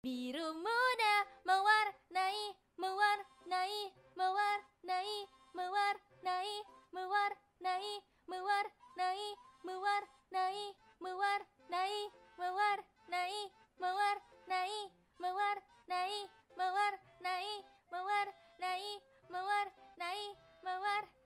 Biru muda mewarnai, mewarnai, mewarnai, mewarnai, mewarnai, mewarnai, mewarnai, mewarnai, mewarnai, mewarnai, mewarnai, mewarnai, mewarnai, mewarnai, mewarnai. mewarnai,